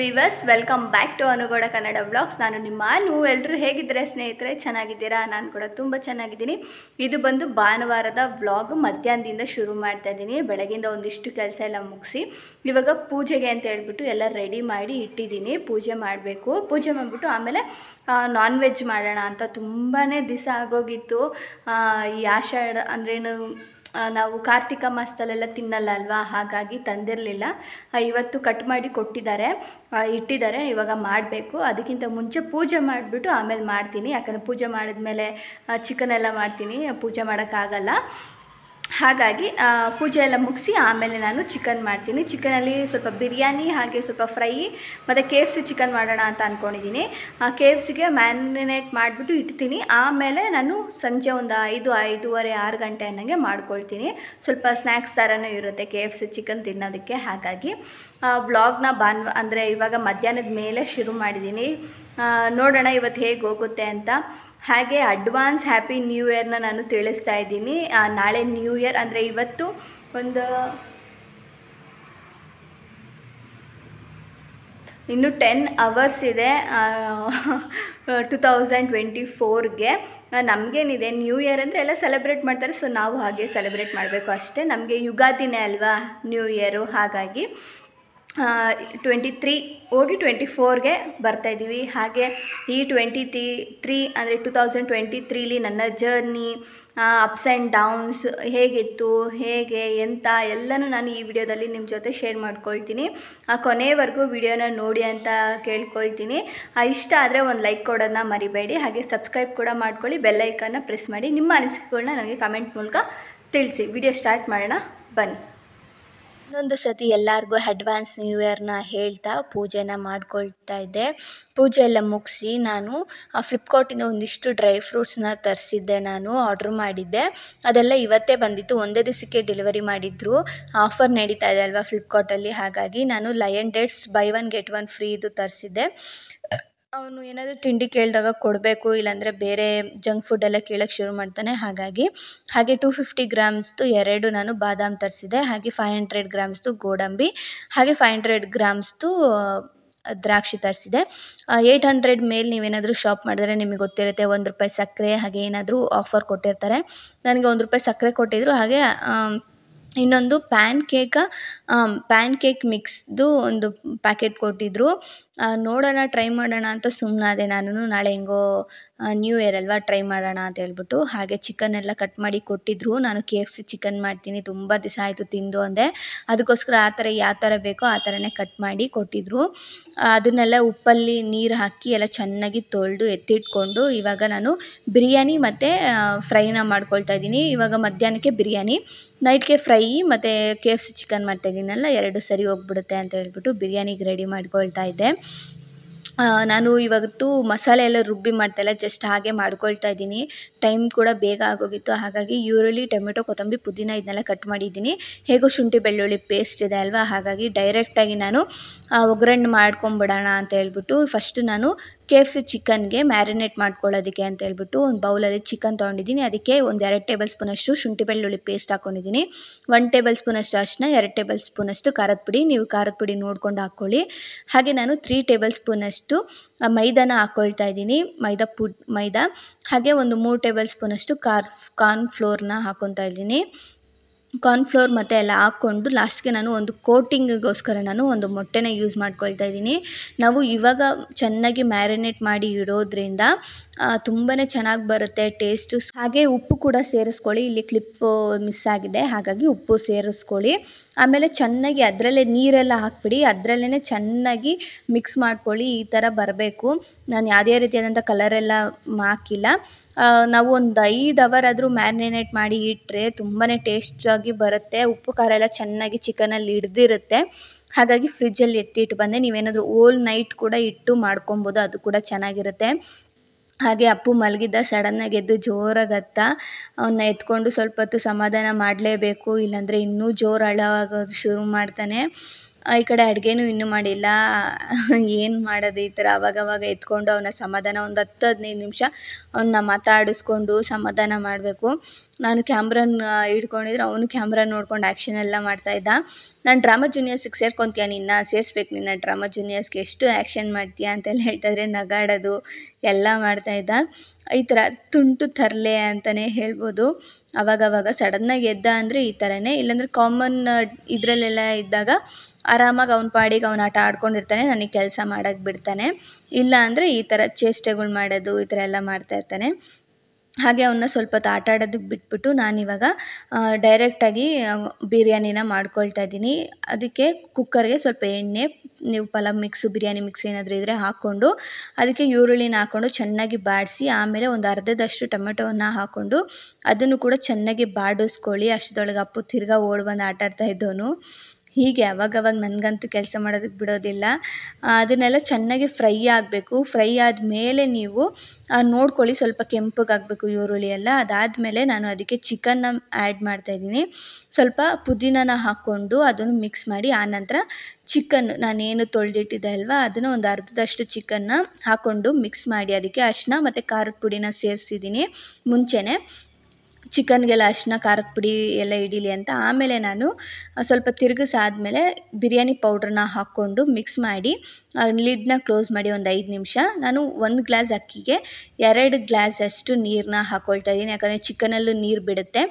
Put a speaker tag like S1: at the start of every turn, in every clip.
S1: Viewers welcome back to ಅನುಗೋಡ Kannada vlogs ನಾನು ನಿಮ್ಮ ನೀವು ಎಲ್ಲರೂ ಹೇಗಿದ್ದೀರಾ ಸ್ನೇಹಿತರೆ? ಚೆನ್ನಾಗಿದ್ದೀರಾ? ನಾನು ಕೂಡ ತುಂಬ ಚೆನ್ನಾಗಿದ್ದೀನಿ. ಇದು ಬಂದು ಭಾನುವಾರದ ವ್ಲಾಗ್ ಮಧ್ಯಾಹ್ನದಿಂದ ಶುರು ಮಾಡ್ತಾ ಇದ್ದೀನಿ. ಬೆಳಗಿಂದ ಒಂದಿಷ್ಟು ಕೆಲಸ ಎಲ್ಲ ಮುಗಿಸಿ, ಇವಾಗ ಪೂಜೆಗೆ ಅಂತ ಹೇಳ್ಬಿಟ್ಟು ಎಲ್ಲ ರೆಡಿ ಮಾಡಿ ಇಟ್ಟಿದ್ದೀನಿ. ಪೂಜೆ ಮಾಡಬೇಕು. ಪೂಜೆ ಮಾಡಿಬಿಟ್ಟು ಆಮೇಲೆ ನಾನ್ ವೆಜ್ ಮಾಡೋಣ ಅಂತ ತುಂಬಾ ದಿವಸ ಆಗೋಗಿತ್ತು. ಈ ಆಷಾಢ ಅಂದ್ರೇನು ನಾವು ಕಾರ್ತಿಕ ಮಾಸದಲ್ಲೆಲ್ಲ ತಿನ್ನಲ್ಲ ಅಲ್ವಾ ಹಾಗಾಗಿ ತಂದಿರಲಿಲ್ಲ. ಇವತ್ತು ಕಟ್ ಮಾಡಿ ಕೊಟ್ಟಿದ್ದಾರೆ. ಇಟ್ಟಿದ್ದಾರೆ. ಇವಾಗ ಮಾಡಬೇಕು. ಅದಕ್ಕಿಂತ ಮುಂಚೆ ಪೂಜೆ ಮಾಡಿಬಿಟ್ಟು ಆಮೇಲೆ ಮಾಡ್ತೀನಿ. ಯಾಕಂದರೆ ಪೂಜೆ ಮಾಡಿದ್ಮೇಲೆ ಚಿಕನ್ ಎಲ್ಲ ಮಾಡ್ತೀನಿ. ಪೂಜೆ ಮಾಡೋಕ್ಕಾಗಲ್ಲ. ಹಾಗಾಗಿ ಪೂಜೆ ಎಲ್ಲ ಮುಗಿಸಿ ಆಮೇಲೆ ನಾನು ಚಿಕನ್ ಮಾಡ್ತೀನಿ. ಚಿಕನಲ್ಲಿ ಸ್ವಲ್ಪ ಬಿರಿಯಾನಿ ಹಾಗೆ ಸ್ವಲ್ಪ ಫ್ರೈ ಮತ್ತು ಕೆ ಎಫ್ ಸಿ ಚಿಕನ್ ಮಾಡೋಣ ಅಂತ ಅಂದ್ಕೊಂಡಿದ್ದೀನಿ ಕೆ ಎಫ್ ಸಿಗೆ ಮ್ಯಾರಿನೇಟ್ ಮಾಡಿಬಿಟ್ಟು ಇಡ್ತೀನಿ. ಆಮೇಲೆ ನಾನು ಸಂಜೆ ಒಂದು ಐದು, ಐದೂವರೆ, ಆರು ಗಂಟೆ ಅನ್ನಂಗೆ ಮಾಡ್ಕೊಳ್ತೀನಿ. ಸ್ವಲ್ಪ ಸ್ನ್ಯಾಕ್ಸ್ ಥರನೂ ಇರುತ್ತೆ ಕೆ ಎಫ್ ಸಿ ಚಿಕನ್ ತಿನ್ನೋದಕ್ಕೆ. ಹಾಗಾಗಿ ವ್ಲಾಗ್ನ ಬಾನ್ ಅಂದರೆ ಇವಾಗ ಮಧ್ಯಾಹ್ನದ ಮೇಲೆ ಶುರು ಮಾಡಿದ್ದೀನಿ ನೋಡೋಣ ಇವತ್ತು ಹೇಗೆ ಹೋಗುತ್ತೆ ಅಂತ. ಹಾಗೆ ಅಡ್ವಾನ್ಸ್ ಹ್ಯಾಪಿ ನ್ಯೂ ಇಯರ್ನ ನಾನು ತಿಳಿಸ್ತಾ ಇದ್ದೀನಿ. ನಾಳೆ ನ್ಯೂ ಇಯರ್ ಅಂದರೆ ಇವತ್ತು ಒಂದು ಇನ್ನು ಟೆನ್ ಅವರ್ಸ್ ಇದೆ ಟು ತೌಸಂಡ್ ಟ್ವೆಂಟಿ ಫೋರ್ಗೆ ನಮಗೇನಿದೆ ನ್ಯೂ ಇಯರ್ ಅಂದರೆ ಎಲ್ಲ ಸೆಲೆಬ್ರೇಟ್ ಮಾಡ್ತಾರೆ ಸೊ ನಾವು ಹಾಗೆ ಸೆಲೆಬ್ರೇಟ್ ಮಾಡಬೇಕು ಅಷ್ಟೇ. ನಮಗೆ ಯುಗಾದಿನೇ ಅಲ್ವಾ ನ್ಯೂ ಇಯರು ಹಾಗಾಗಿ. ಟ್ವೆಂಟಿ ತ್ರೀ ಹೋಗಿ ಟ್ವೆಂಟಿ ಫೋರ್ಗೆ ಬರ್ತಾಯಿದ್ದೀವಿ ಹಾಗೆ ಈ ಟ್ವೆಂಟಿ ತ್ರೀ ತ್ರೀ ಅಂದರೆ ಟು ತೌಸಂಡ್ ಟ್ವೆಂಟಿ ತ್ರೀಲಿ ನನ್ನ ಜರ್ನಿ ಅಪ್ಸ್ ಆ್ಯಂಡ್ ಡೌನ್ಸ್ ಹೇಗಿತ್ತು ಹೇಗೆ ಎಂತ ಎಲ್ಲನೂ ನಾನು ಈ ವಿಡಿಯೋದಲ್ಲಿ ನಿಮ್ಮ ಜೊತೆ ಶೇರ್ ಮಾಡ್ಕೊಳ್ತೀನಿ. ಆ, ಕೊನೆವರೆಗೂ ವಿಡಿಯೋನ ನೋಡಿ ಅಂತ ಕೇಳ್ಕೊಳ್ತೀನಿ. ಇಷ್ಟ ಆದರೆ ಒಂದು ಲೈಕ್ ಕೊಡೋದನ್ನ ಮರಿಬೇಡಿ. ಹಾಗೆ ಸಬ್ಸ್ಕ್ರೈಬ್ ಕೂಡ ಮಾಡ್ಕೊಳ್ಳಿ. ಬೆಲ್ಲೈಕನ್ನ ಪ್ರೆಸ್ ಮಾಡಿ. ನಿಮ್ಮ ಅನಿಸಿಕೆಗಳನ್ನ ನನಗೆ ಕಮೆಂಟ್ ಮೂಲಕ ತಿಳಿಸಿ. ವಿಡಿಯೋ ಸ್ಟಾರ್ಟ್ ಮಾಡೋಣ. ಬನ್ನಿ. ಇನ್ನೊಂದು ಸತಿ ಎಲ್ಲರಿಗೂ ಅಡ್ವಾನ್ಸ್ ನ್ಯೂ ಇಯರ್ನ ಹೇಳ್ತಾ ಪೂಜೆನ ಮಾಡ್ಕೊಳ್ತಾ ಇದ್ದೆ. ಪೂಜೆ ಎಲ್ಲ ಮುಗಿಸಿ ನಾನು ಫ್ಲಿಪ್ಕಾರ್ಟಿಂದ ಒಂದಿಷ್ಟು ಡ್ರೈ ಫ್ರೂಟ್ಸ್ನ ತರಿಸಿದ್ದೆ ನಾನು ಆರ್ಡ್ರ್ ಮಾಡಿದ್ದೆ. ಅದೆಲ್ಲ ಇವತ್ತೇ ಬಂದಿತ್ತು, ಒಂದೇ ದಿವಸಕ್ಕೆ ಡೆಲಿವರಿ ಮಾಡಿದ್ರು. ಆಫರ್ ನಡೀತಾ ಇದೆ ಅಲ್ವಾ ಫ್ಲಿಪ್ಕಾರ್ಟಲ್ಲಿ ಹಾಗಾಗಿ ನಾನು lion dates buy one get one free ಇದು ತರಿಸಿದ್ದೆ. ಅವನು ಏನಾದರೂ ತಿಂಡಿ ಕೇಳಿದಾಗ ಕೊಡಬೇಕು, ಇಲ್ಲಾಂದರೆ ಬೇರೆ ಜಂಕ್ ಫುಡ್ ಎಲ್ಲ ಕೇಳೋಕ್ಕೆ ಶುರು ಮಾಡ್ತಾನೆ. ಹಾಗಾಗಿ, ಹಾಗೆ ಟೂ ಫಿಫ್ಟಿ ಗ್ರಾಮ್ಸ್ದು ಎರಡು ನಾನು ಬಾದಾಮ್ ತರಿಸಿದೆ. ಹಾಗೆ ಫೈವ್ ಹಂಡ್ರೆಡ್ ಗ್ರಾಮ್ಸ್ದು ಗೋಡಂಬಿ, ಹಾಗೆ ಫೈವ್ ಹಂಡ್ರೆಡ್ ಗ್ರಾಮ್ಸ್ದು ದ್ರಾಕ್ಷಿ ತರಿಸಿದೆ. ಏಯ್ಟ್ ಹಂಡ್ರೆಡ್ ಮೇಲೆ ನೀವೇನಾದರೂ ಶಾಪ್ ಮಾಡಿದ್ರೆ ನಿಮಗೆ ಗೊತ್ತಿರುತ್ತೆ, ಒಂದು ರೂಪಾಯಿ ಸಕ್ಕರೆ, ಹಾಗೆ ಏನಾದರೂ ಆಫರ್ ಕೊಟ್ಟಿರ್ತಾರೆ. ನನಗೆ ಒಂದು ರೂಪಾಯಿ ಸಕ್ಕರೆ ಕೊಟ್ಟಿದ್ದರು ಹಾಗೆ ಇನ್ನೊಂದು ಪ್ಯಾನ್ ಕೇಕ್ ಪ್ಯಾನ್ ಕೇಕ್ ಮಿಕ್ಸ್ದು ಒಂದು ಪ್ಯಾಕೆಟ್ ಕೊಟ್ಟಿದ್ದರು ನೋಡೋಣ ಟ್ರೈ ಮಾಡೋಣ ಅಂತ ಸುಮ್ಮನಾದೆ ನಾನು ನಾಳೆ ಹೆಂಗೋ ನ್ಯೂ ಇಯರ್ ಅಲ್ವಾ ಟ್ರೈ ಮಾಡೋಣ ಅಂತ ಹೇಳ್ಬಿಟ್ಟು ಹಾಗೆ ಚಿಕನ್ ಎಲ್ಲ ಕಟ್ ಮಾಡಿ ಕೊಟ್ಟಿದ್ದರು ನಾನು ಕೆ ಎಫ್ ಸಿ ಚಿಕನ್ ಮಾಡ್ತೀನಿ. ತುಂಬ ದಿವಸ ಆಯಿತು ತಿಂದು ಅಂದೆ. ಅದಕ್ಕೋಸ್ಕರ ಆ ಥರ, ಯಾವ ಥರ ಬೇಕೋ ಆ ಥರನೇ ಕಟ್ ಮಾಡಿ ಕೊಟ್ಟಿದ್ದರು ಅದನ್ನೆಲ್ಲ ಉಪ್ಪಲ್ಲಿ ನೀರು ಹಾಕಿ ಎಲ್ಲ ಚೆನ್ನಾಗಿ ತೊಳೆದು ಎತ್ತಿಟ್ಕೊಂಡು ಇವಾಗ ನಾನು ಬಿರಿಯಾನಿ ಮತ್ತು ಫ್ರೈನ ಮಾಡ್ಕೊಳ್ತಾ ಇದ್ದೀನಿ. ಇವಾಗ ಮಧ್ಯಾಹ್ನಕ್ಕೆ ಬಿರಿಯಾನಿ ನೈಟ್ಗೆ ಫ್ರೈ ಮತ್ತು ಕೆ ಎಫ್ ಸಿ ಚಿಕನ್ ಮಾಡ್ತಾಯಿದ್ದೀನಲ್ಲ ಎರಡು ಸರಿ ಹೋಗ್ಬಿಡುತ್ತೆ ಅಂತ ಹೇಳ್ಬಿಟ್ಟು ಬಿರಿಯಾನಿಗೆ ರೆಡಿ ಮಾಡ್ಕೊಳ್ತಾ ಇದ್ದೆ. ನಾನು ಇವತ್ತು ಮಸಾಲೆ ಎಲ್ಲ ರುಬ್ಬಿ ಮಾಡ್ತಾಯಿಲ್ಲ ಜಸ್ಟ್ ಹಾಗೆ ಮಾಡ್ಕೊಳ್ತಾ ಇದ್ದೀನಿ. ಟೈಮ್ ಕೂಡ ಬೇಗ ಆಗೋಗಿತ್ತು. ಹಾಗಾಗಿ ಈರುಳ್ಳಿ, ಟೊಮೆಟೊ, ಕೊತ್ತಂಬರಿ, ಪುದೀನ ಇದನ್ನೆಲ್ಲ ಕಟ್ ಮಾಡಿದ್ದೀನಿ. ಹೇಗೋ ಶುಂಠಿ, ಬೆಳ್ಳುಳ್ಳಿ ಪೇಸ್ಟ್ ಇದೆ ಅಲ್ವಾ? ಹಾಗಾಗಿ ಡೈರೆಕ್ಟಾಗಿ ನಾನು ಒಗ್ಗರಣೆ ಮಾಡ್ಕೊಂಬಿಡೋಣ ಅಂತ ಹೇಳ್ಬಿಟ್ಟು ಫಸ್ಟ್ ನಾನು ಕೆ ಎಫ್ ಸಿ ಚಿಕನ್ಗೆ ಮ್ಯಾರಿನೇಟ್ ಮಾಡ್ಕೊಳ್ಳೋದಕ್ಕೆ ಅಂತ ಹೇಳ್ಬಿಟ್ಟು ಒಂದು ಬೌಲಲ್ಲಿ ಚಿಕನ್ ತೊಗೊಂಡಿದ್ದೀನಿ. ಅದಕ್ಕೆ ಒಂದು ಎರಡು ಟೇಬಲ್ ಸ್ಪೂನಷ್ಟು ಶುಂಠಿ ಬೆಳ್ಳುಳ್ಳಿ ಪೇಸ್ಟ್ ಹಾಕ್ಕೊಂಡಿದ್ದೀನಿ ಒನ್ ಟೇಬಲ್ ಸ್ಪೂನಷ್ಟು ಅರಿಶಿನ ಎರಡು ಟೇಬಲ್ ಸ್ಪೂನಷ್ಟು ಖಾರದ ಪುಡಿ. ನೀವು ಖಾರದ ಪುಡಿ ನೋಡ್ಕೊಂಡು ಹಾಕ್ಕೊಳ್ಳಿ. ಹಾಗೆ ನಾನು ತ್ರೀ ಟೇಬಲ್ ಸ್ಪೂನಷ್ಟು ಮೈದಾನ ಹಾಕ್ಕೊಳ್ತಾ ಇದ್ದೀನಿ. ಮೈದಾ ಪುಡ್, ಮೈದಾ. ಹಾಗೆ ಒಂದು ಮೂರು ಟೇಬಲ್ ಸ್ಪೂನಷ್ಟು ಕಾರ್, ಕಾರ್ನ್ ಫ್ಲೋರ್ನ ಹಾಕ್ಕೊತಾ ಇದ್ದೀನಿ. ಕಾರ್ನ್ಫ್ಲೋರ್ ಮತ್ತು ಎಲ್ಲ ಹಾಕ್ಕೊಂಡು ಲಾಸ್ಟ್ಗೆ ನಾನು ಒಂದು ಕೋಟಿಂಗಿಗೋಸ್ಕರ ನಾನು ಒಂದು ಮೊಟ್ಟೆನ ಯೂಸ್ ಮಾಡ್ಕೊಳ್ತಾ ಇದ್ದೀನಿ. ನಾವು ಇವಾಗ ಚೆನ್ನಾಗಿ ಮ್ಯಾರಿನೇಟ್ ಮಾಡಿ ಇಡೋದ್ರಿಂದ ತುಂಬಾ ಚೆನ್ನಾಗಿ ಬರುತ್ತೆ ಟೇಸ್ಟು ಹಾಗೆ ಉಪ್ಪು ಕೂಡ ಸೇರಿಸ್ಕೊಳ್ಳಿ, ಇಲ್ಲಿ ಕ್ಲಿಪ್ಪು ಮಿಸ್ ಆಗಿದೆ, ಹಾಗಾಗಿ ಉಪ್ಪು ಸೇರಿಸ್ಕೊಳ್ಳಿ. ಆಮೇಲೆ ಚೆನ್ನಾಗಿ ಅದರಲ್ಲೇ ನೀರೆಲ್ಲ ಹಾಕ್ಬಿಡಿ ಅದರಲ್ಲೇ ಚೆನ್ನಾಗಿ ಮಿಕ್ಸ್ ಮಾಡ್ಕೊಳ್ಳಿ, ಈ ಥರ ಬರಬೇಕು. ನಾನು ಯಾವುದೇ ರೀತಿಯಾದಂಥ ಕಲರೆಲ್ಲ ಹಾಕಿಲ್ಲ. ನಾವು ಒಂದು ಐದು ಅವರ್ ಆದರೂ ಮ್ಯಾರಿನೇಟ್ ಮಾಡಿ ಇಟ್ಟರೆ ತುಂಬಾ ಟೇಸ್ಟಾಗಿ ಬರುತ್ತೆ. ಉಪ್ಪು, ಖಾರ ಎಲ್ಲ ಚೆನ್ನಾಗಿ ಚಿಕನಲ್ಲಿ ಹಿಡ್ದಿರುತ್ತೆ. ಹಾಗಾಗಿ ಫ್ರಿಜ್ಜಲ್ಲಿ ಎತ್ತಿಟ್ಟು ಬಂದೆ ನೀವೇನಾದರೂ ಓಲ್ ನೈಟ್ ಕೂಡ ಇಟ್ಟು ಮಾಡ್ಕೊಬೋದು, ಅದು ಕೂಡ ಚೆನ್ನಾಗಿರುತ್ತೆ. ಹಾಗೆ ಅಪ್ಪು ಮಲಗಿದ್ದ ಸಡನ್ನಾಗಿ ಎದ್ದು ಜೋರಾಗಿ ಅತ್ತ ಅವನ್ನ ಎತ್ಕೊಂಡು ಸ್ವಲ್ಪ ಹೊತ್ತು ಸಮಾಧಾನ ಮಾಡಲೇಬೇಕು, ಇಲ್ಲಾಂದರೆ ಇನ್ನೂ ಜೋರು ಅಳವಾಗೋದು ಶುರು ಮಾಡ್ತಾನೆ. ಈ ಕಡೆ ಅಡುಗೆನೂ ಇನ್ನೂ ಮಾಡಿಲ್ಲ. ಏನು ಮಾಡೋದು ಈ ಥರ ಅವಾಗವಾಗ ಎತ್ಕೊಂಡು ಅವನ ಸಮಾಧಾನ ಒಂದು ಹತ್ತು, ಹದಿನೈದು ನಿಮಿಷ ಅವನ್ನ ಮಾತಾಡಿಸ್ಕೊಂಡು ಸಮಾಧಾನ ಮಾಡಬೇಕು. ನಾನು ಕ್ಯಾಮ್ರನ್ನ ಹಿಡ್ಕೊಂಡಿದ್ರೆ ಅವನು ಕ್ಯಾಮ್ರ ನೋಡ್ಕೊಂಡು ಆ್ಯಕ್ಷನ್ ಎಲ್ಲ ಮಾಡ್ತಾಯಿದ್ದ ನಾನು ಡ್ರಾಮಾ ಜೂನಿಯರ್ಸಿಗೆ ಸೇರ್ಕೊತೀಯ ನಿನ್ನ? ಸೇರಿಸ್ಬೇಕು ನಿನ್ನ ಡ್ರಾಮಾ ಜೂನಿಯರ್ಸ್ಗೆ ಎಷ್ಟು ಆ್ಯಕ್ಷನ್ ಮಾಡ್ತೀಯ ಅಂತೆಲ್ಲ ಹೇಳ್ತಾಯಿದ್ರೆ ನಗಾಡೋದು, ಎಲ್ಲ ಮಾಡ್ತಾಯಿದ್ದ. ಈ ಥರ ತುಂಟು ತರಲೆ ಅಂತಲೇ ಹೇಳ್ಬೋದು. ಅವಾಗವಾಗ ಸಡನ್ನಾಗಿ ಎದ್ದ ಅಂದರೆ ಈ ಥರನೇ. ಇಲ್ಲಾಂದರೆ ಕಾಮನ್ ಇದರಲ್ಲೆಲ್ಲ ಇದ್ದಾಗ ಆರಾಮಾಗಿ ಅವ್ನ ಪಾಡಿಗೆ ಅವ್ನು ಆಟ ಆಡ್ಕೊಂಡಿರ್ತಾನೆ, ನನಗೆ ಕೆಲಸ ಮಾಡೋಕ್ಕೆ ಬಿಡ್ತಾನೆ. ಇಲ್ಲ ಅಂದರೆ ಈ ಥರ ಚೇಷ್ಟೆಗಳು ಮಾಡೋದು, ಈ ಥರ ಎಲ್ಲ ಮಾಡ್ತಾಯಿರ್ತಾನೆ. ಹಾಗೆ ಅವನ್ನ ಸ್ವಲ್ಪ ಹೊತ್ತು ಆಟ ಆಡೋದಕ್ಕೆ ಬಿಟ್ಬಿಟ್ಟು ನಾನಿವಾಗ ಡೈರೆಕ್ಟಾಗಿ ಬಿರಿಯಾನಿನ ಮಾಡ್ಕೊಳ್ತಾ ಇದ್ದೀನಿ. ಅದಕ್ಕೆ ಕುಕ್ಕರ್ಗೆ ಸ್ವಲ್ಪ ಎಣ್ಣೆ, ನೀವು ಪಲಾವ್ ಮಿಕ್ಸು ಬಿರಿಯಾನಿ ಮಿಕ್ಸ್ ಏನಾದರೂ ಇದ್ದರೆ ಹಾಕ್ಕೊಂಡು, ಅದಕ್ಕೆ ಈರುಳ್ಳಿನ ಹಾಕ್ಕೊಂಡು ಚೆನ್ನಾಗಿ ಬಾಡಿಸಿ, ಆಮೇಲೆ ಒಂದು ಅರ್ಧದಷ್ಟು ಟೊಮೆಟೊವನ್ನು ಹಾಕ್ಕೊಂಡು ಅದನ್ನು ಕೂಡ ಚೆನ್ನಾಗಿ ಬಾಡಿಸ್ಕೊಳ್ಳಿ. ಅಷ್ಟರೊಳಗೆ ಅಪ್ಪು ತಿರ್ಗಾ ಓಡಿ ಬಂದು ಆಟಾಡ್ತಾ ಇದ್ದವನು. ಹೀಗೆ ಅವಾಗವಾಗ ನನಗಂತೂ ಕೆಲಸ ಮಾಡೋದಕ್ಕೆ ಬಿಡೋದಿಲ್ಲ. ಅದನ್ನೆಲ್ಲ ಚೆನ್ನಾಗಿ ಫ್ರೈ ಆಗಬೇಕು. ಫ್ರೈ ಆದಮೇಲೆ ನೀವು ನೋಡ್ಕೊಳ್ಳಿ ಸ್ವಲ್ಪ ಕೆಂಪಗಾಗಬೇಕು ಈರುಳ್ಳಿ ಎಲ್ಲ. ಅದಾದಮೇಲೆ ನಾನು ಅದಕ್ಕೆ ಚಿಕನ್ನ ಆ್ಯಡ್ ಮಾಡ್ತಾಯಿದ್ದೀನಿ ಸ್ವಲ್ಪ ಪುದೀನನ ಹಾಕ್ಕೊಂಡು ಅದನ್ನು ಮಿಕ್ಸ್ ಮಾಡಿ ಆನಂತರ ಚಿಕನ್ ನಾನೇನು ತೊಳೆದಿಟ್ಟಿದ್ದೆ ಅಲ್ವಾ, ಅದನ್ನು ಒಂದು ಅರ್ಧದಷ್ಟು ಚಿಕನ್ನ ಹಾಕ್ಕೊಂಡು ಮಿಕ್ಸ್ ಮಾಡಿ, ಅದಕ್ಕೆ ಅರಿಶಿನ ಮತ್ತು ಖಾರದ ಪುಡಿನ ಸೇರಿಸಿದ್ದೀನಿ. ಮುಂಚೆನೇ ಚಿಕನ್ಗೆಲ್ಲ ಅರಿಶಿನ, ಖಾರದ ಪುಡಿ ಎಲ್ಲ ಹಿಡೀಲಿ ಅಂತ. ಆಮೇಲೆ ನಾನು ಸ್ವಲ್ಪ ತಿರುಗಿಸಾದ್ಮೇಲೆ ಬಿರಿಯಾನಿ ಪೌಡ್ರನ್ನ ಹಾಕ್ಕೊಂಡು ಮಿಕ್ಸ್ ಮಾಡಿ ಲಿಡ್ನ ಕ್ಲೋಸ್ ಮಾಡಿ ಒಂದು ಐದು ನಿಮಿಷ. ನಾನು ಒಂದು ಗ್ಲಾಸ್ ಅಕ್ಕಿಗೆ ಎರಡು ಗ್ಲಾಸಷ್ಟು ನೀರನ್ನ ಹಾಕ್ಕೊಳ್ತಾ ಇದ್ದೀನಿ. ಯಾಕಂದರೆ ಚಿಕನಲ್ಲೂ ನೀರು ಬಿಡುತ್ತೆ.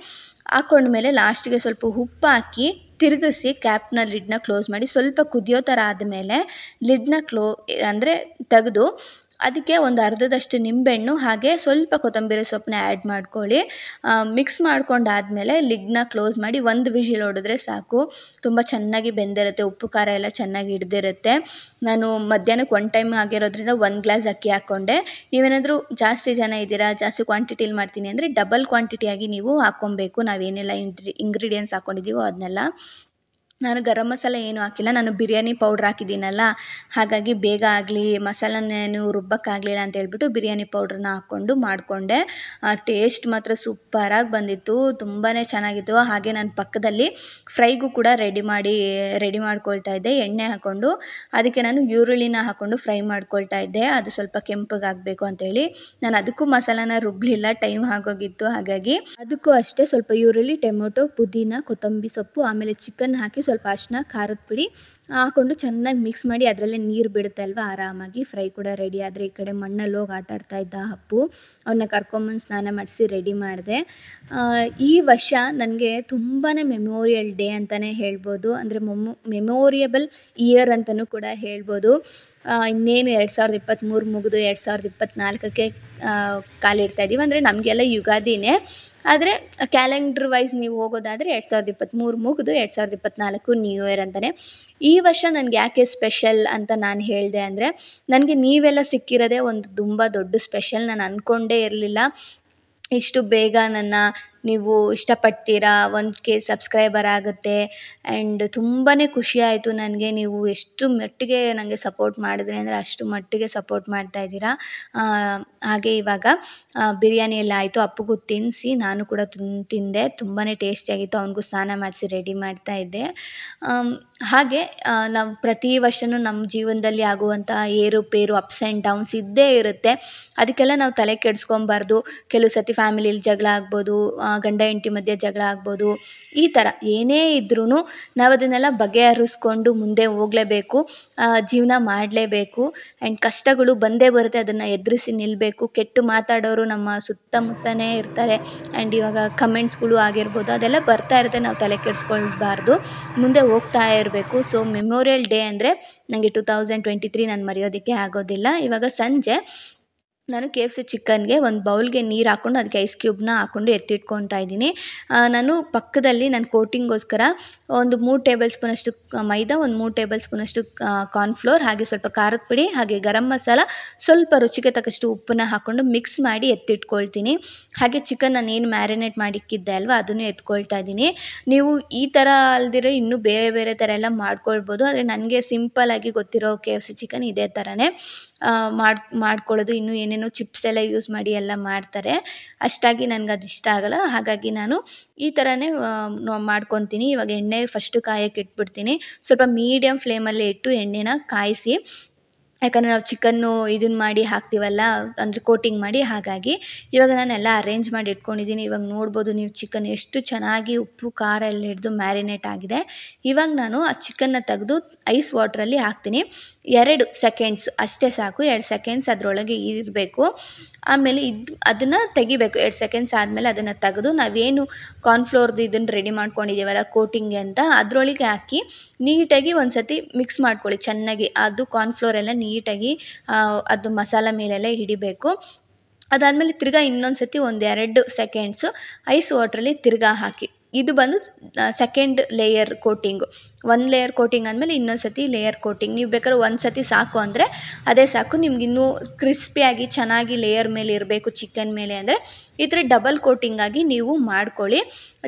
S1: ಹಾಕ್ಕೊಂಡ್ಮೇಲೆ ಲಾಸ್ಟಿಗೆ ಸ್ವಲ್ಪ ಉಪ್ಪು ಹಾಕಿ ತಿರುಗಿಸಿ ಕ್ಯಾಪ್ನ ಲಿಡ್ನ ಕ್ಲೋಸ್ ಮಾಡಿ ಸ್ವಲ್ಪ ಕುದಿಯೋ ಥರ ಆದಮೇಲೆ ಲಿಡ್ನ ಕ್ಲೋ ಅಂದರೆ ತೆಗೆದು ಅದಕ್ಕೆ ಒಂದು ಅರ್ಧದಷ್ಟು ನಿಂಬೆಹಣ್ಣು ಹಾಗೆ ಸ್ವಲ್ಪ ಕೊತ್ತಂಬರಿ ಸೊಪ್ಪನ್ನ ಆ್ಯಡ್ ಮಾಡ್ಕೊಳ್ಳಿ. ಮಿಕ್ಸ್ ಮಾಡ್ಕೊಂಡಾದಮೇಲೆ ಲಿಗ್ನ ಕ್ಲೋಸ್ ಮಾಡಿ ಒಂದು ವಿಷಿಲ್ ಹೊಡೆದ್ರೆ ಸಾಕು. ತುಂಬ ಚೆನ್ನಾಗಿ ಬೆಂದಿರುತ್ತೆ, ಉಪ್ಪು, ಖಾರ ಎಲ್ಲ ಚೆನ್ನಾಗಿ ಹಿಡ್ದಿರುತ್ತೆ. ನಾನು ಮಧ್ಯಾಹ್ನಕ್ಕೆ ಒನ್ ಟೈಮ್ ಆಗಿರೋದ್ರಿಂದ ಒಂದು ಗ್ಲಾಸ್ ಅಕ್ಕಿ ಹಾಕ್ಕೊಂಡೆ. ನೀವೇನಾದರೂ ಜಾಸ್ತಿ ಜನ ಇದ್ದೀರಾ, ಜಾಸ್ತಿ ಕ್ವಾಂಟಿಟಿಲಿ ಮಾಡ್ತೀನಿ ಅಂದರೆ ಡಬಲ್ ಕ್ವಾಂಟಿಟಿಯಾಗಿ ನೀವು ಹಾಕ್ಕೊಬೇಕು. ನಾವೇನೆಲ್ಲ ಇಂಗ್ರಿ ಇಂಗ್ರೀಡಿಯೆಂಟ್ಸ್ ಹಾಕ್ಕೊಂಡಿದ್ದೀವೋ ಅದನ್ನೆಲ್ಲ. ನಾನು ಗರಂ ಮಸಾಲೆ ಏನೂ ಹಾಕಿಲ್ಲ. ನಾನು ಬಿರಿಯಾನಿ ಪೌಡ್ರ್ ಹಾಕಿದ್ದೀನಲ್ಲ. ಹಾಗಾಗಿ ಬೇಗ ಆಗಲಿ, ಮಸಾಲನೇನು ರುಬ್ಬಕ್ಕಾಗಲಿಲ್ಲ ಅಂತ ಹೇಳ್ಬಿಟ್ಟು ಬಿರಿಯಾನಿ ಪೌಡ್ರನ್ನ ಹಾಕ್ಕೊಂಡು ಮಾಡಿಕೊಂಡೆ. ಟೇಸ್ಟ್ ಮಾತ್ರ ಸೂಪರಾಗಿ ಬಂದಿತ್ತು. ತುಂಬಾ ಚೆನ್ನಾಗಿತ್ತು. ಹಾಗೆ ನಾನು ಪಕ್ಕದಲ್ಲಿ ಫ್ರೈಗೂ ಕೂಡ ರೆಡಿ ಮಾಡಿ, ರೆಡಿ ಮಾಡ್ಕೊಳ್ತಾ ಇದ್ದೆ. ಎಣ್ಣೆ ಹಾಕ್ಕೊಂಡು, ಅದಕ್ಕೆ ನಾನು ಈರುಳ್ಳಿನ ಹಾಕ್ಕೊಂಡು ಫ್ರೈ ಮಾಡ್ಕೊಳ್ತಾ ಇದ್ದೆ. ಅದು ಸ್ವಲ್ಪ ಕೆಂಪಗಾಗಬೇಕು ಅಂತೇಳಿ ನಾನು ಅದಕ್ಕೂ ಮಸಾಲಾನ ರುಬ್ಬಲಿಲ್ಲ ಟೈಮ್ ಆಗೋಗಿತ್ತು. ಹಾಗಾಗಿ ಅದಕ್ಕೂ ಅಷ್ಟೇ ಸ್ವಲ್ಪ ಈರುಳ್ಳಿ, ಟೊಮೊಟೊ, ಪುದೀನ, ಕೊತ್ತಂಬರಿ ಸೊಪ್ಪು, ಆಮೇಲೆ ಚಿಕನ್ ಹಾಕಿ ಸ್ವಲ್ಪ ಅರಿಶಿನ, ಖಾರದ ಪುಡಿ ಹಾಕ್ಕೊಂಡು ಚೆನ್ನಾಗಿ ಮಿಕ್ಸ್ ಮಾಡಿ ಅದರಲ್ಲೇ ನೀರು ಬಿಡುತ್ತೆ ಅಲ್ವಾ? ಆರಾಮಾಗಿ ಫ್ರೈ ಕೂಡ ರೆಡಿ ಆದರೆ ಈ ಕಡೆ ಮಣ್ಣಲ್ಲಿ ಹೋಗಿ ಆಟ ಆಡ್ತಾ ಇದ್ದ ಹಪ್ಪು ಅವನ್ನ ಕರ್ಕೊಂಬಂದು ಸ್ನಾನ ಮಾಡಿಸಿ ರೆಡಿ ಮಾಡಿದೆ. ಈ ವರ್ಷ ನನಗೆ ತುಂಬಾ ಮೆಮೋರಿಯಲ್ ಡೇ ಅಂತಲೇ ಹೇಳ್ಬೋದು. ಅಂದರೆ ಮೆಮೋರಿಯಬಲ್ ಇಯರ್ ಅಂತಲೂ ಕೂಡ ಹೇಳ್ಬೋದು. ಇನ್ನೇನು ಎರಡು ಸಾವಿರದ ಇಪ್ಪತ್ತ್ಮೂರು ಮುಗಿದು ಎರಡು ಸಾವಿರದ ಇಪ್ಪತ್ತ್ನಾಲ್ಕಕ್ಕೆ ಕಾಲಿಡ್ತಾ ಇದ್ದೀವಿ ಅಂದರೆ ನಮಗೆಲ್ಲ ಯುಗಾದಿನೇ. ಆದರೆ ಕ್ಯಾಲೆಂಡ್ರ್ ವೈಸ್ ನೀವು ಹೋಗೋದಾದರೆ ಎರಡು ಸಾವಿರದ ಇಪ್ಪತ್ತ್ಮೂರು ಮುಗಿದು ಎರಡು ಸಾವಿರದ ಇಪ್ಪತ್ತ್ನಾಲ್ಕು ನ್ಯೂ ಇಯರ್ ಅಂತಲೇ ಈ ವರ್ಷ ನನಗೆ ಯಾಕೆ ಸ್ಪೆಷಲ್ ಅಂತ ನಾನು ಹೇಳಿದೆ ಅಂದರೆ ನನಗೆ ನೀವೆಲ್ಲ ಸಿಕ್ಕಿರೋದೇ ಒಂದು ತುಂಬ ದೊಡ್ಡ ಸ್ಪೆಷಲ್ ನಾನು ಅಂದ್ಕೊಂಡೇ ಇರಲಿಲ್ಲ. ಇಷ್ಟು ಬೇಗ ನನ್ನ ನೀವು ಇಷ್ಟಪಡ್ತೀರಾ? ಒಂದು ಕೆ ಸಬ್ಸ್ಕ್ರೈಬರ್ ಆಗುತ್ತೆ. ಆ್ಯಂಡ್ ತುಂಬಾ ಖುಷಿ ಆಯಿತು ನನಗೆ. ನೀವು ಎಷ್ಟು ಮಟ್ಟಿಗೆ ನನಗೆ ಸಪೋರ್ಟ್ ಮಾಡಿದ್ರಿ ಅಂದರೆ ಅಷ್ಟು ಮಟ್ಟಿಗೆ ಸಪೋರ್ಟ್ ಮಾಡ್ತಾ ಇದ್ದೀರಾ. ಹಾಗೆ ಇವಾಗ ಬಿರಿಯಾನಿ ಎಲ್ಲ ಆಯಿತು. ಅಪ್ಪುಗೂ ತಿನ್ನಿಸಿ ನಾನು ಕೂಡ ತಿಂದೆ. ತುಂಬಾ ಟೇಸ್ಟಿಯಾಗಿತ್ತು ಅವನಿಗೂ ಸ್ನಾನ ಮಾಡಿಸಿ ರೆಡಿ ಮಾಡ್ತಾ ಇದ್ದೆ. ಹಾಗೆ ನಾವು ಪ್ರತಿ ವರ್ಷವೂ ನಮ್ಮ ಜೀವನದಲ್ಲಿ ಆಗುವಂಥ ಏರುಪೇರು ಅಪ್ಸ್ ಆ್ಯಂಡ್ ಡೌನ್ಸ್ ಇದ್ದೇ ಇರುತ್ತೆ. ಅದಕ್ಕೆಲ್ಲ ನಾವು ತಲೆ ಕೆಡಿಸ್ಕೊಬಾರ್ದು. ಕೆಲವು ಸತಿ ಫ್ಯಾಮಿಲಿಲಿ ಜಗಳ ಆಗ್ಬೋದು. ಗಂಡ ಹೆಂಡ್ತಿ ಮಧ್ಯೆ ಜಗಳ ಆಗ್ಬೋದು, ಈ ಥರ ಏನೇ ಇದ್ರೂ ನಾವು ಅದನ್ನೆಲ್ಲ ಬಗೆಹರಿಸ್ಕೊಂಡು ಮುಂದೆ ಹೋಗಲೇಬೇಕು ಜೀವನ ಮಾಡಲೇಬೇಕು. ಆ್ಯಂಡ್ ಕಷ್ಟಗಳು ಬಂದೇ ಬರುತ್ತೆ, ಅದನ್ನು ಎದುರಿಸಿ ನಿಲ್ಲಬೇಕು ಕೆಟ್ಟು ಮಾತಾಡೋರು ನಮ್ಮ ಸುತ್ತಮುತ್ತನೇ ಇರ್ತಾರೆ. ಆ್ಯಂಡ್ ಇವಾಗ ಕಮೆಂಟ್ಸ್ಗಳು ಆಗಿರ್ಬೋದು, ಅದೆಲ್ಲ ಬರ್ತಾ ಇರುತ್ತೆ, ನಾವು ತಲೆ ಕೆಡಿಸ್ಕೊಳ್ಬಾರ್ದು. ಮುಂದೆ ಹೋಗ್ತಾ ಇರಬೇಕು. ಸೊ ಮೆಮೋರಿಯಲ್ ಡೇ ಅಂದರೆ ನನಗೆ ಟು ತೌಸಂಡ್ ಟ್ವೆಂಟಿ ತ್ರೀ ನಾನು ಮರೆಯೋದಕ್ಕೆ ಆಗೋದಿಲ್ಲ. ಇವಾಗ ಸಂಜೆ. ನಾನು ಕೆ ಎಫ್ ಸಿ ಚಿಕನ್ಗೆ ಒಂದು ಬೌಲ್ಗೆ ನೀರು ಹಾಕ್ಕೊಂಡು ಅದಕ್ಕೆ ಐಸ್ ಕ್ಯೂಬ್ನ ಹಾಕ್ಕೊಂಡು ಎತ್ತಿಟ್ಕೊತಾ ಇದ್ದೀನಿ. ನಾನು ಪಕ್ಕದಲ್ಲಿ ನನ್ನ ಕೋಟಿಂಗೋಸ್ಕರ ಒಂದು ಮೂರು ಟೇಬಲ್ ಸ್ಪೂನಷ್ಟು ಮೈದಾ, ಒಂದು ಮೂರು ಟೇಬಲ್ ಸ್ಪೂನಷ್ಟು ಕಾರ್ನ್ಫ್ಲೋರ್, ಹಾಗೆ ಸ್ವಲ್ಪ ಖಾರದ ಪುಡಿ, ಹಾಗೆ ಗರಂ ಮಸಾಲ, ಸ್ವಲ್ಪ ರುಚಿಗೆ ತಕ್ಕಷ್ಟು ಉಪ್ಪನ್ನ ಹಾಕ್ಕೊಂಡು ಮಿಕ್ಸ್ ಮಾಡಿ ಎತ್ತಿಟ್ಕೊಳ್ತೀನಿ. ಹಾಗೆ ಚಿಕನ್ ನಾನು ಏನು ಮ್ಯಾರಿನೇಟ್ ಮಾಡಿಕ್ಕಿದ್ದೆ ಅಲ್ವಾ, ಅದನ್ನು ಎತ್ಕೊಳ್ತಾ ಇದ್ದೀನಿ. ನೀವು ಈ ಥರ ಅಲ್ದಿರೋ ಇನ್ನೂ ಬೇರೆ ಬೇರೆ ಥರ ಎಲ್ಲ ಮಾಡ್ಕೊಳ್ಬೋದು, ಆದರೆ ನನಗೆ ಸಿಂಪಲ್ಲಾಗಿ ಗೊತ್ತಿರೋ ಕೆ ಎಫ್ ಸಿ ಚಿಕನ್ ಇದೇ ಥರನೇ. ಮಾಡಿ, ಮಾಡ್ಕೊಳ್ಳೋದು, ಇನ್ನೂ ಏನೇನೋ ಚಿಪ್ಸ್ ಎಲ್ಲ ಯೂಸ್ ಮಾಡಿ ಎಲ್ಲ ಮಾಡ್ತಾರೆ. ಅಷ್ಟಾಗಿ ನನ್ಗೆ ಅದು ಇಷ್ಟ ಆಗೋಲ್ಲ. ಹಾಗಾಗಿ ನಾನು ಈ ಥರನೇ ಮಾಡ್ಕೊತೀನಿ. ಇವಾಗ ಎಣ್ಣೆ ಫಸ್ಟು ಕಾಯಕ್ಕೆ ಇಟ್ಬಿಡ್ತೀನಿ. ಸ್ವಲ್ಪ ಮೀಡಿಯಮ್ ಫ್ಲೇಮಲ್ಲೇ ಇಟ್ಟು ಎಣ್ಣೆನ ಕಾಯಿಸಿ, ಯಾಕಂದರೆ ನಾವು ಚಿಕನ್ನು ಇದನ್ನ ಮಾಡಿ ಹಾಕ್ತೀವಲ್ಲ, ಅಂದರೆ ಕೋಟಿಂಗ್ ಮಾಡಿ, ಹಾಗಾಗಿ ಇವಾಗ ನಾನೆಲ್ಲ ಅರೇಂಜ್ ಮಾಡಿ ಇಟ್ಕೊಂಡಿದ್ದೀನಿ ಇವಾಗ ನೋಡ್ಬೋದು ನೀವು ಚಿಕನ್ ಎಷ್ಟು ಚೆನ್ನಾಗಿ ಉಪ್ಪು, ಖಾರ ಎಲ್ಲ ಹಿಡಿದು ಮ್ಯಾರಿನೇಟ್ ಆಗಿದೆ. ಇವಾಗ ನಾನು ಆ ಚಿಕನ್ನ ತೆಗೆದು ಐಸ್ ವಾಟ್ರಲ್ಲಿ ಹಾಕ್ತೀನಿ. ಎರಡು ಸೆಕೆಂಡ್ಸ್ ಅಷ್ಟೇ ಸಾಕು. ಎರಡು ಸೆಕೆಂಡ್ಸ್ ಅದರೊಳಗೆ ಇರಬೇಕು. ಆಮೇಲೆ ಇದು, ಅದನ್ನು ತೆಗಿಬೇಕು. ಎರಡು ಸೆಕೆಂಡ್ಸ್ ಆದಮೇಲೆ ಅದನ್ನು ತೆಗೆದು ನಾವೇನು ಕಾರ್ನ್ಫ್ಲೋರ್ದು ಇದನ್ನು ರೆಡಿ ಮಾಡ್ಕೊಂಡಿದ್ದೀವಲ್ಲ ಕೋಟಿಂಗ್ ಅಂತ, ಅದರೊಳಗೆ ಹಾಕಿ ನೀಟಾಗಿ ಒಂದು ಸತಿ ಮಿಕ್ಸ್ ಮಾಡ್ಕೊಳ್ಳಿ. ಚೆನ್ನಾಗಿ ಅದು ಕಾರ್ನ್ಫ್ಲೋರ್ ಎಲ್ಲ ನೀಟಾಗಿ ಅದು ಮಸಾಲ ಮೇಲೆಲ್ಲ ಹಿಡಿಬೇಕು. ಅದಾದಮೇಲೆ ತಿರ್ಗಾ ಇನ್ನೊಂದು ಸತಿ ಒಂದೆರಡು ಸೆಕೆಂಡ್ಸು ಐಸ್ ವಾಟ್ರಲ್ಲಿ ತಿರ್ಗಾ ಹಾಕಿ. ಇದು ಬಂದು ಸೆಕೆಂಡ್ ಲೇಯರ್ ಕೋಟಿಂಗು ಒಂದು ಲೇಯರ್ ಕೋಟಿಂಗ್ ಆದಮೇಲೆ ಇನ್ನೊಂದು ಸತಿ ಲೇಯರ್ ಕೋಟಿಂಗ್ ನೀವು ಬೇಕಾದ್ರೆ ಒಂದು ಸತಿ ಸಾಕು ಅಂದರೆ ಅದೇ ಸಾಕು. ನಿಮ್ಗೆ ಇನ್ನೂ ಕ್ರಿಸ್ಪಿಯಾಗಿ ಚೆನ್ನಾಗಿ ಲೇಯರ್ ಮೇಲೆ ಇರಬೇಕು ಚಿಕನ್ ಮೇಲೆ ಅಂದರೆ. ಈ ಥರ ಡಬಲ್ ಕೋಟಿಂಗಾಗಿ ನೀವು ಮಾಡ್ಕೊಳ್ಳಿ.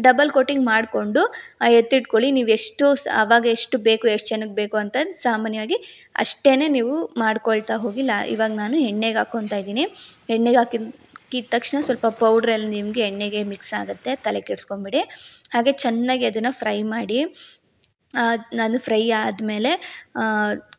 S1: ಡಬಲ್ ಕೋಟಿಂಗ್ ಮಾಡಿಕೊಂಡು ಎತ್ತಿಟ್ಕೊಳ್ಳಿ. ನೀವು ಎಷ್ಟು ಆವಾಗ ಎಷ್ಟು ಬೇಕು, ಎಷ್ಟು ಜನಕ್ಕೆ ಬೇಕು ಅಂತ ಸಾಮಾನ್ಯವಾಗಿ ಅಷ್ಟೇ ನೀವು ಮಾಡ್ಕೊಳ್ತಾ ಹೋಗಿ ಲಾ, ಇವಾಗ ನಾನು ಎಣ್ಣೆಗೆ ಹಾಕ್ಕೊತಾ ಇದ್ದೀನಿ. ಎಣ್ಣೆಗೆ ಹಾಕಿದ ಹಾಕಿದ ತಕ್ಷಣ ಸ್ವಲ್ಪ ಪೌಡ್ರಲ್ಲಿ ನಿಮಗೆ ಎಣ್ಣೆಗೆ ಮಿಕ್ಸ್ ಆಗುತ್ತೆ, ತಲೆ ಕೆಡಿಸ್ಕೊಂಬಿಡಿ. ಹಾಗೆ ಚೆನ್ನಾಗಿ ಅದನ್ನು ಫ್ರೈ ಮಾಡಿ. ನಾನು ಫ್ರೈ ಆದಮೇಲೆ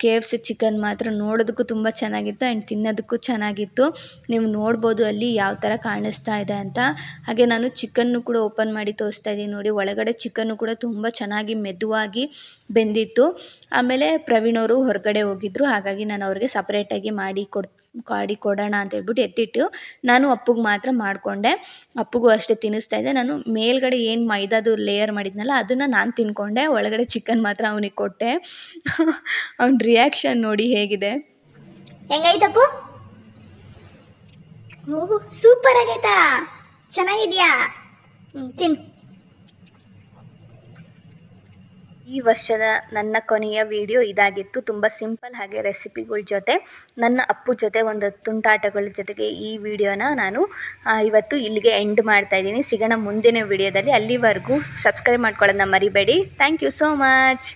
S1: ಕೆ ಎಫ್ ಸಿ ಚಿಕನ್ ಮಾತ್ರ ನೋಡೋದಕ್ಕೂ ತುಂಬ ಚೆನ್ನಾಗಿತ್ತು ಆ್ಯಂಡ್ ತಿನ್ನೋದಕ್ಕೂ ಚೆನ್ನಾಗಿತ್ತು. ನೀವು ನೋಡ್ಬೋದು ಅಲ್ಲಿ ಯಾವ ಥರ ಕಾಣಿಸ್ತಾ ಇದೆ ಅಂತ. ಹಾಗೆ ನಾನು ಚಿಕನ್ನು ಕೂಡ ಓಪನ್ ಮಾಡಿ ತೋರಿಸ್ತಾ ಇದ್ದೀನಿ ನೋಡಿ. ಒಳಗಡೆ ಚಿಕನ್ನು ಕೂಡ ತುಂಬ ಚೆನ್ನಾಗಿ ಮೆದುವಾಗಿ ಬೆಂದಿತ್ತು. ಆಮೇಲೆ ಪ್ರವೀಣ್ ಅವರು ಹೊರಗಡೆ ಹೋಗಿದ್ದರು ಹಾಗಾಗಿ ನಾನು ಅವ್ರಿಗೆ ಸಪ್ರೇಟಾಗಿ ಮಾಡಿ ಕೊಡ್ ಮಾಡಿ ಕೊಡೋಣ ಅಂತ ಹೇಳ್ಬಿಟ್ಟು ಎತ್ತಿಟ್ಟು ನಾನು ಅಪ್ಪಗೆ ಮಾತ್ರ ಮಾಡಿಕೊಂಡೆ. ಅಪ್ಪುಗೂ ಅಷ್ಟೇ ತಿನ್ನಿಸ್ತಾ ಇದ್ದೆ. ನಾನು ಮೇಲ್ಗಡೆ ಏನು ಮೈದಾದು ಲೇಯರ್ ಮಾಡಿದ್ನಲ್ಲ ಅದನ್ನು ನಾನು ತಿನ್ಕೊಂಡೆ. ಒಳಗಡೆ ಚಿಕನ್ ಮಾತ್ರ ಅವನಿಗೆ ಕೊಟ್ಟೆ. ಅವ್ನ ರಿಯಾಕ್ಷನ್ ನೋಡಿ ಹೇಗಿದೆ.
S2: ಹೆಂಗೈತಪ್ಪು ಸೂಪರ್ ಆಗೈತಾ? ಚೆನ್ನಾಗಿದ್ಯಾ? ಹ್ಮ್,
S1: ಈ ವರ್ಷದ ನನ್ನ ಕೊನೆಯ ವಿಡಿಯೋ ಇದಾಗಿತ್ತು. ತುಂಬ ಸಿಂಪಲ್ ಹಾಗೆ ರೆಸಿಪಿಗಳ ಜೊತೆ, ನನ್ನ ಅಪ್ಪು ಜೊತೆ ಒಂದು ತುಂಟಾಟಗಳ ಜೊತೆಗೆ ಈ ವಿಡಿಯೋನ ನಾನು ಇವತ್ತು ಇಲ್ಲಿಗೆ ಎಂಡ್ ಮಾಡ್ತಾ ಇದ್ದೀನಿ. ಸಿಗೋಣ ಮುಂದಿನ ವಿಡಿಯೋದಲ್ಲಿ ಅಲ್ಲಿವರೆಗೂ ಸಬ್ಸ್ಕ್ರೈಬ್ ಮಾಡ್ಕೊಳ್ಳೋದನ್ನ ಮರಿಬೇಡಿ. Thank you so much